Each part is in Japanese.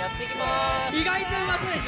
やっていきます意外とうまそうでし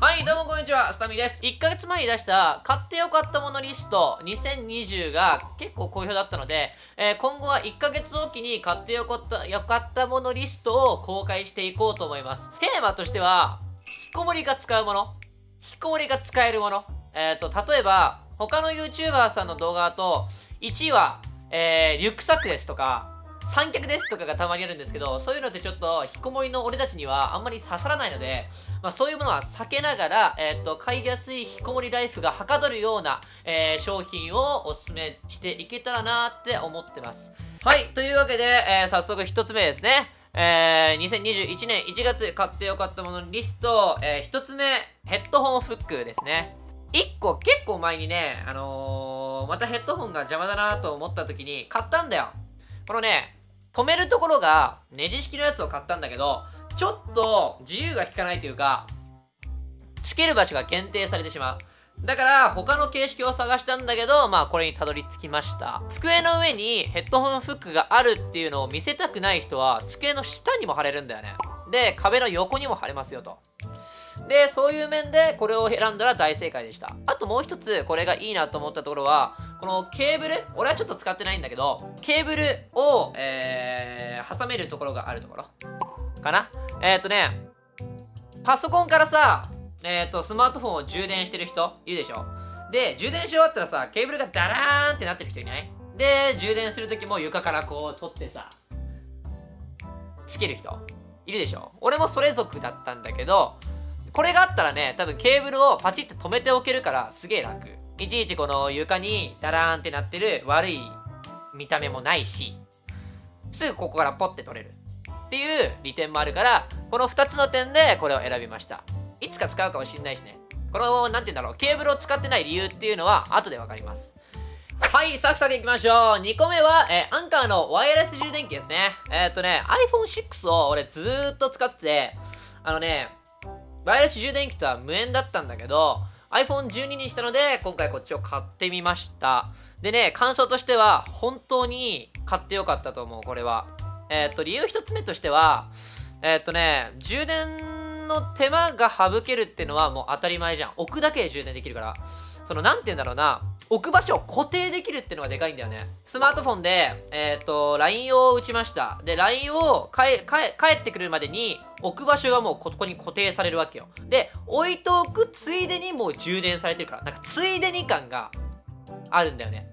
はい、どうもこんにちは、スタミです。1ヶ月前に出した買ってよかったものリスト2020が結構好評だったので、えー今後は1ヶ月おきに買ってよかった、よかったものリストを公開していこうと思います。テーマとしては、引きこもりが使うもの、引きこもりが使えるもの。えっ、と、例えば、他の YouTuber さんの動画だと、1位は、えー、リュックサックですとか、三脚ですとかがたまにあるんですけど、そういうのってちょっと引きこもりの俺たちにはあんまり刺さらないので、まあ、そういうものは避けながら、えっ、と、買いやすい引きこもりライフがはかどるような、えー商品をおすすめしていけたらなって思ってます。はい、というわけで、えー早速一つ目ですね。えー2021年1月買ってよかったものリスト、えー一つ目、ヘッドホンフックですね。1個結構前にね、あのーまたヘッドホンが邪魔だなと思った時に買ったんだよ。このね、止めるところがネジ式のやつを買ったんだけど、ちょっと自由が利かないというか、つける場所が限定されてしまう。だから他の形式を探したんだけど、まあこれにたどり着きました。机の上にヘッドホンフックがあるっていうのを見せたくない人は机の下にも貼れるんだよね。で、壁の横にも貼れますよと。で、そういう面でこれを選んだら大正解でした。あともう一つこれがいいなと思ったところは、このケーブル、俺はちょっと使ってないんだけど、ケーブルを、えー、挟めるところがあるところかな？えっ、ー、とね、パソコンからさ、えっ、と、スマートフォンを充電してる人いるでしょ？で、充電し終わったらさ、ケーブルがダラーンってなってる人いない？で、充電するときも床からこう取ってさ、つける人いるでしょ？俺もそれ族だったんだけど、これがあったらね、多分ケーブルをパチッと止めておけるからすげえ楽。いちいちこの床にダラーンってなってる悪い見た目もないし、すぐここからポッて取れる。っていう利点もあるから、この2つの点でこれを選びました。いつか使うかもしんないしね。この、なんて言うんだろう、ケーブルを使ってない理由っていうのは後でわかります。はい、サクサクいきましょう。2個目は、えーアンカーのワイヤレス充電器ですね。えーっとね、iPhone6 を俺ずーっと使ってて、あのね、ワイヤレス充電器とは無縁だったんだけど、iPhone12 にしたので、今回こっちを買ってみました。でね、感想としては、本当に買ってよかったと思う、これは。えーっと、理由1つ目としては、えーっとね、充電の手間が省けるっていうのはもう当たり前じゃん。置くだけで充電できるから。その、なんて言うんだろうな、置く場所を固定できるっていうのがでかいんだよね。スマートフォンで、えっ、と、LINE を打ちました。で、LINE を帰帰帰ってくるまでに置く場所がもうここに固定されるわけよ。で、置いておくついでにもう充電されてるから、なんかついでに感があるんだよね。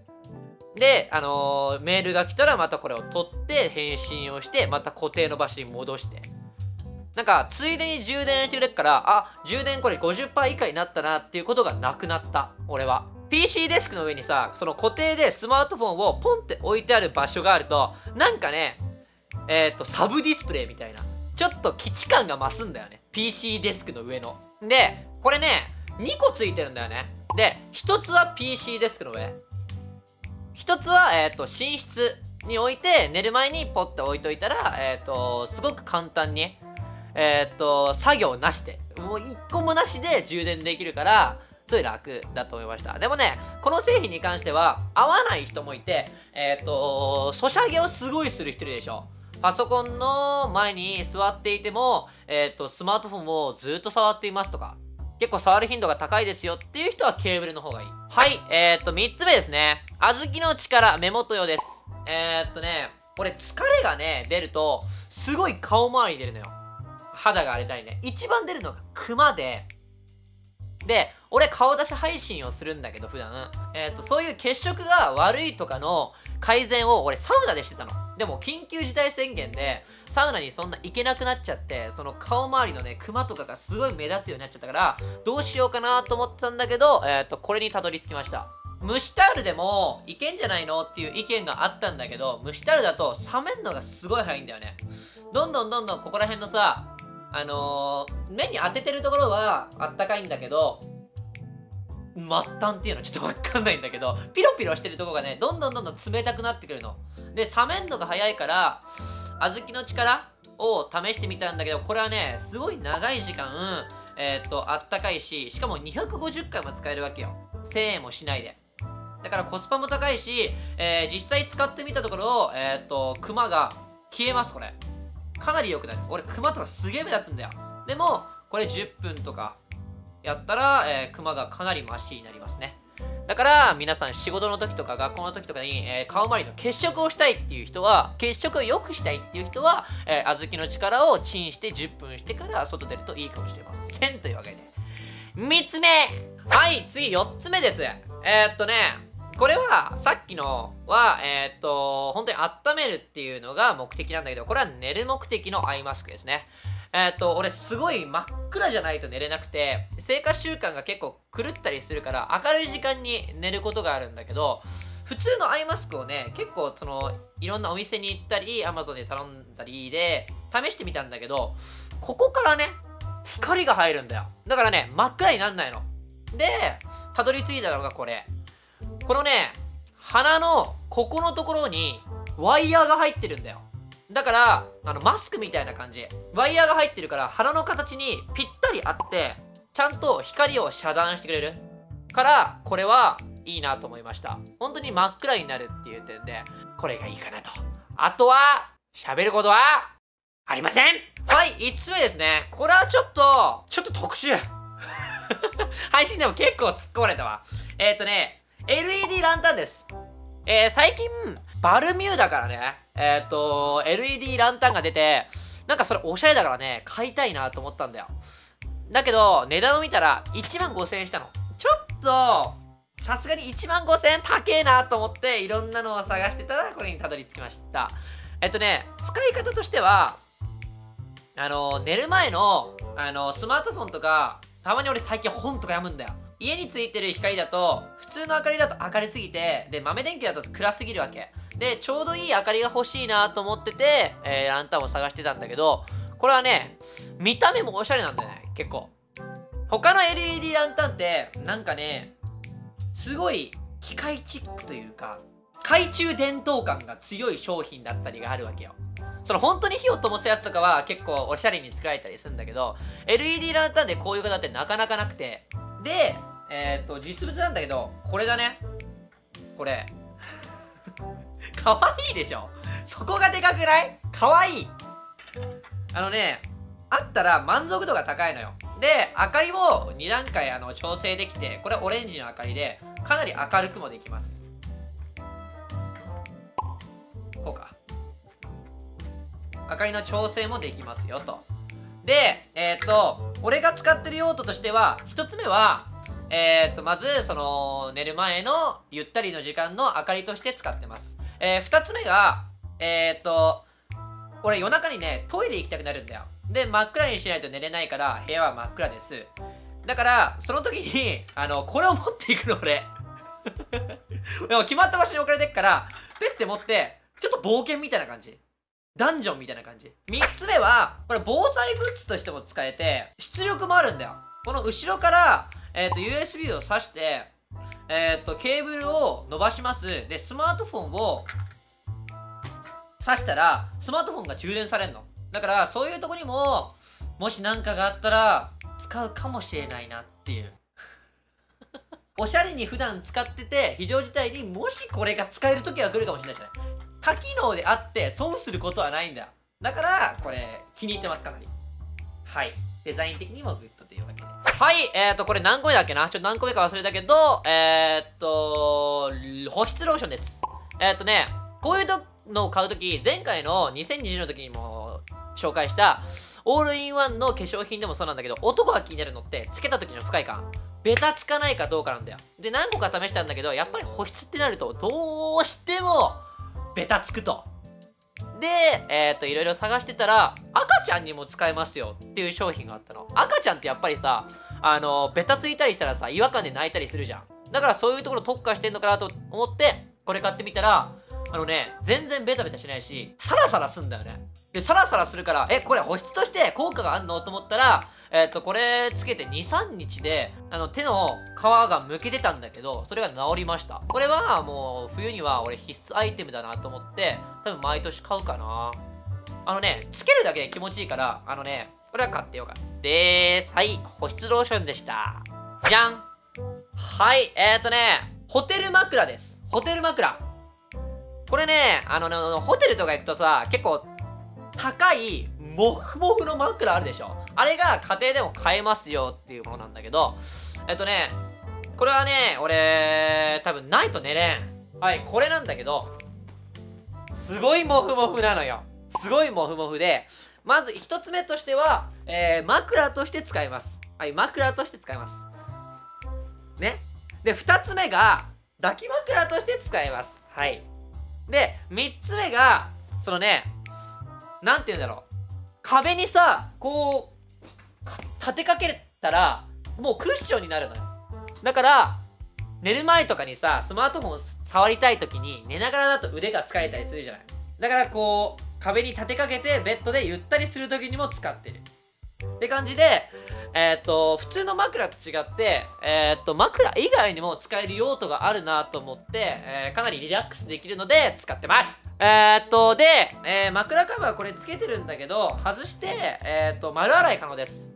で、あのーメールが来たらまたこれを取って返信をして、また固定の場所に戻して。なんか、ついでに充電してくれるから、あ、充電これ50%以下になったなっていうことがなくなった。俺は。PC デスクの上にさ、その固定でスマートフォンをポンって置いてある場所があると、なんかね、えっ、と、サブディスプレイみたいな。ちょっと基地感が増すんだよね。PC デスクの上の。で、これね、2個ついてるんだよね。で、1つは PC デスクの上。1つは、えっ、と、寝室に置いて、寝る前にポッて置いといたら、えっ、と、すごく簡単に、えっ、と、作業なしで、もう1個もなしで充電できるから、すごい楽だと思いました。でもね、この製品に関しては、合わない人もいて、えっ、と、ソシャゲをすごいする人いるでしょ。パソコンの前に座っていても、えっ、と、スマートフォンをずっと触っていますとか、結構触る頻度が高いですよっていう人はケーブルの方がいい。はい、えっ、と、3つ目ですね。小豆の力目元用です。えっ、とね、これ疲れがね、出ると、すごい顔周りに出るのよ。肌が荒れたりね。一番出るのがクマで、で、俺顔出し配信をするんだけど、普段。えっ、と、そういう血色が悪いとかの改善を俺サウナでしてたの。でも、緊急事態宣言で、サウナにそんな行けなくなっちゃって、その顔周りのね、クマとかがすごい目立つようになっちゃったから、どうしようかなと思ってたんだけど、えっ、と、これにたどり着きました。蒸しタオルでもいけんじゃないのっていう意見があったんだけど、蒸しタオルだと冷めんのがすごい早いんだよね。どんどんどんどんここら辺のさ、あのー目に当ててるところはあったかいんだけど、末端っていうのはちょっとわかんないんだけど、ピロピロしてるところがね、どんどんどんどん冷たくなってくるの。で、冷めんのが早いから、小豆の力を試してみたんだけど、これはね、すごい長い時間、えーっと、あったかいし、しかも250回も使えるわけよ。1000円もしないで。だからコスパも高いし、えー、実際使ってみたところ、えっ、と、クマが消えます、これ。かなり良くなる。俺、クマとかすげえ目立つんだよ。でも、これ10分とかやったら、えー、クマがかなりマシになりますね。だから、皆さん仕事の時とか学校の時とかに、えー、顔周りの血色をしたいっていう人は、血色を良くしたいっていう人は、えー、小豆の力をチンして10分してから外出るといいかもしれません。というわけで。3つ目はい、次4つ目です。えー、っとね、これは、さっきのは、えー、っと、本当に温めるっていうのが目的なんだけど、これは寝る目的のアイマスクですね。えっ、と、俺すごい真っ暗じゃないと寝れなくて、生活習慣が結構狂ったりするから、明るい時間に寝ることがあるんだけど、普通のアイマスクをね、結構その、いろんなお店に行ったり、Amazon で頼んだりで、試してみたんだけど、ここからね、光が入るんだよ。だからね、真っ暗になんないの。で、たどり着いたのがこれ。このね、鼻のここのところにワイヤーが入ってるんだよ。だから、あの、マスクみたいな感じ。ワイヤーが入ってるから、鼻の形にぴったりあって、ちゃんと光を遮断してくれる。から、これはいいなと思いました。本当に真っ暗になるっていう点で、これがいいかなと。あとは、喋ることは、ありませんはい、5つ目ですね。これはちょっと、ちょっと特殊。配信でも結構突っ込まれたわ。えっ、ー、とね、LED ランタンです。えー、最近、バルミューダからね、えっ、と、LED ランタンが出て、なんかそれおしゃれだからね、買いたいなと思ったんだよ。だけど、値段を見たら1万5000円したの。ちょっと、さすがに1万5000円高えなと思って、いろんなのを探してたら、これにたどり着きました。えっとね、使い方としては、あの、寝る前の、あの、スマートフォンとか、たまに俺最近本とか読むんだよ。家についてる光だと、普通の明かりだと明るすぎて、で、豆電球だと暗すぎるわけ。で、ちょうどいい明かりが欲しいなと思ってて、えー、ランタンを探してたんだけど、これはね、見た目もおしゃれなんだよね、結構。他の LED ランタンって、なんかね、すごい機械チックというか、懐中電灯感が強い商品だったりがあるわけよ。その本当に火を灯すやつとかは結構おしゃれに作られたりするんだけど、LED ランタンでこういう方ってなかなかなくて。で、えっ、ー、と、実物なんだけど、これだね。これ。かわいいでしょ？そこがでかくない？かわいいあのね、あったら満足度が高いのよ。で、明かりも2段階あの調整できて、これオレンジの明かりで、かなり明るくもできます。こうか。明かりの調整もできますよと。で、えっ、ー、と、俺が使ってる用途としては、1つ目は、えっ、と、まず、その、寝る前のゆったりの時間の明かりとして使ってます。えー、2つ目が、えっ、と、俺夜中にね、トイレ行きたくなるんだよ。で、真っ暗にしないと寝れないから、部屋は真っ暗です。だから、その時に、あの、これを持っていくの、俺。でも決まった場所に置かれてっから、ペッて持って、ちょっと冒険みたいな感じ。ダンジョンみたいな感じ。3つ目は、これ防災グッズとしても使えて、出力もあるんだよ。この後ろから、えっ、ー、と、USB を挿して、えっ、ー、と、ケーブルを伸ばします。で、スマートフォンを挿したら、スマートフォンが充電されるの。だから、そういうとこにも、もし何かがあったら、使うかもしれないなっていう。おしゃれに普段使ってて、非常事態にもしこれが使える時は来るかもしれないじゃない。多機能であって損することはないんだよ。だから、これ、気に入ってます、かなり。はい。デザイン的にもグッドというわけで。はい、えーと、これ何個目だっけな？ちょっと何個目か忘れたけど、えーと、保湿ローションです。えーとね、こういうのを買うとき、前回の2020の時にも紹介した、オールインワンの化粧品でもそうなんだけど、男が気になるのって、つけた時の不快感。ベタつかないかどうかなんだよ。で、何個か試したんだけど、やっぱり保湿ってなると、どうしても、ベタつくと。で、えっ、ー、と、いろいろ探してたら、赤ちゃんにも使えますよっていう商品があったの。赤ちゃんってやっぱりさ、あの、ベタついたりしたらさ、違和感で泣いたりするじゃん。だからそういうところ特化してんのかなと思って、これ買ってみたら、あのね、全然ベタベタしないし、サラサラすんだよね。で、サラサラするから、え、これ保湿として効果があんのと思ったら、えっ、ー、と、これつけて2、3日で、あの、手の皮がむけてたんだけど、それが治りました。これはもう、冬には俺必須アイテムだなと思って、多分毎年買うかな。あのね、つけるだけで気持ちいいから、あのね、これは買ってよかった。でーす。はい、保湿ローションでした。じゃんはい、えっ、ー、とね、ホテル枕です。ホテル枕。これね、あの、ホテルとか行くとさ、結構、高い、モフモフの枕あるでしょあれが家庭でも買えますよっていうものなんだけど、えっとね、これはね、俺、多分ないと寝れん。はい、これなんだけど、すごいモフモフなのよ。すごいモフモフで、まず一つ目としては、えー、枕として使います。はい、枕として使います。ね。で、二つ目が、抱き枕として使えます。はい。で、三つ目が、そのね、なんて言うんだろう。壁にさ、こう、立てかけたら、もうクッションになるのよ。だから、寝る前とかにさ、スマートフォン触りたい時に、寝ながらだと腕が疲れたりするじゃない。だからこう、壁に立てかけてベッドでゆったりする時にも使ってる。って感じで、えっ、ー、と、普通の枕と違って、えっ、ー、と、枕以外にも使える用途があるなと思って、えー、かなりリラックスできるので使ってます。えっと、で、え枕カバーこれつけてるんだけど、外して、えっと、丸洗い可能です。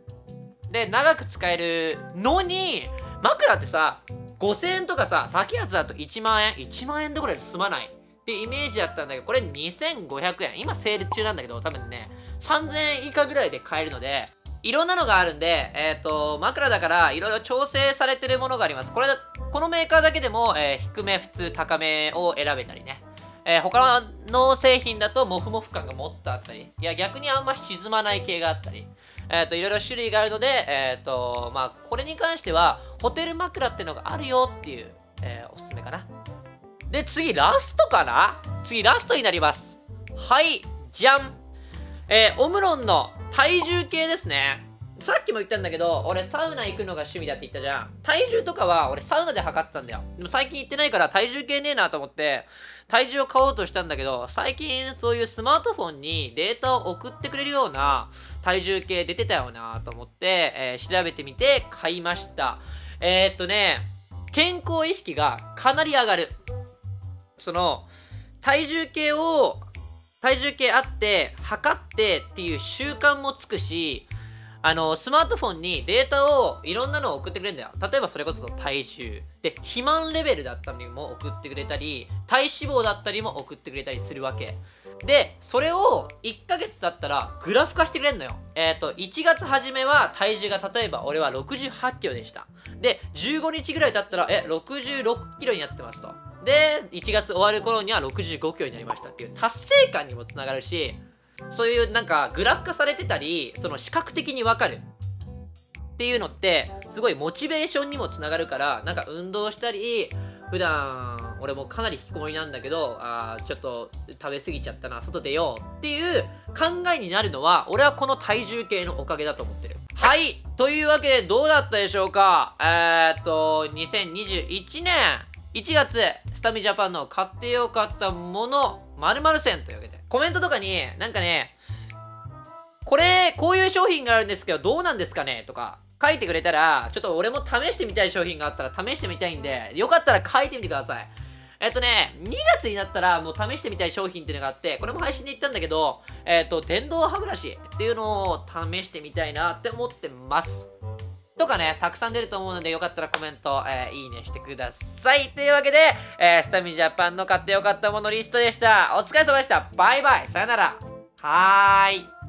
で、長く使えるのに、枕ってさ、5000円とかさ、高いやつだと1万円 ?1 万円どころで済まない。ってイメージだったんだけど、これ2500円。今セール中なんだけど、多分ね、3000円以下ぐらいで買えるので、いろんなのがあるんで、えっ、ー、と、枕だからいろいろ調整されてるものがあります。これ、このメーカーだけでも、えー、低め、普通、高めを選べたりね。えー、他の製品だとモフモフ感がもっとあったり、いや逆にあんま沈まない系があったり、えっ、ー、と、いろいろ種類があるので、えっ、ー、と、まあ、これに関しては、ホテル枕ってのがあるよっていう、え、おすすめかな。で、次、ラストかな？次、ラストになります。はい、じゃん。え、オムロンの体重計ですね。さっきも言ったんだけど、俺サウナ行くのが趣味だって言ったじゃん。体重とかは俺サウナで測ってたんだよ。でも最近行ってないから体重計ねえなと思って、体重を買おうとしたんだけど、最近そういうスマートフォンにデータを送ってくれるような体重計出てたよなと思って、えー、調べてみて買いました。えー、っとね、健康意識がかなり上がる。その、体重計を、体重計あって、測ってっていう習慣もつくし、あの、スマートフォンにデータをいろんなのを送ってくれるんだよ。例えばそれこそ体重。で、肥満レベルだったりも送ってくれたり、体脂肪だったりも送ってくれたりするわけ。で、それを1ヶ月経ったらグラフ化してくれるのよ。えっ、ー、と、1月初めは体重が例えば俺は68キロでした。で、15日ぐらい経ったら、え、66キロになってますと。で、1月終わる頃には65キロになりましたっていう達成感にもつながるし、そういうなんかグラフ化されてたり、その視覚的にわかるっていうのって、すごいモチベーションにもつながるから、なんか運動したり、普段俺もかなり引きこもりなんだけど、あちょっと食べ過ぎちゃったな、外出ようっていう考えになるのは、俺はこの体重計のおかげだと思ってる。はい。というわけで、どうだったでしょうか？えー、っと、2021年1月、スタミジャパンの買ってよかったもの、〇〇戦というわけで、コメントとかに、なんかね、これ、こういう商品があるんですけど、どうなんですかねとか、書いてくれたら、ちょっと俺も試してみたい商品があったら試してみたいんで、よかったら書いてみてください。えっとね、2月になったらもう試してみたい商品っていうのがあって、これも配信で言ったんだけど、えっと、電動歯ブラシっていうのを試してみたいなって思ってます。とかね、たくさん出ると思うので、よかったらコメント、えー、いいねしてください。というわけで、えー、スタミジャパンの買ってよかったものリストでした。お疲れ様でした。バイバイ。さよなら。はーい。